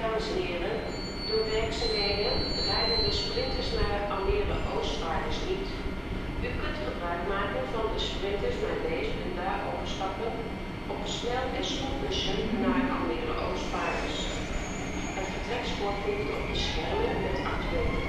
dames en heren, door werkzaamheden rijden de sprinters naar Almere Oostvaarders niet. U kunt gebruik maken van de sprinters naar deze en daar overstappen op een snel en spoedbusje naar Almere Oostvaarders. Het vertrekspoor vindt u op de schermen met actuele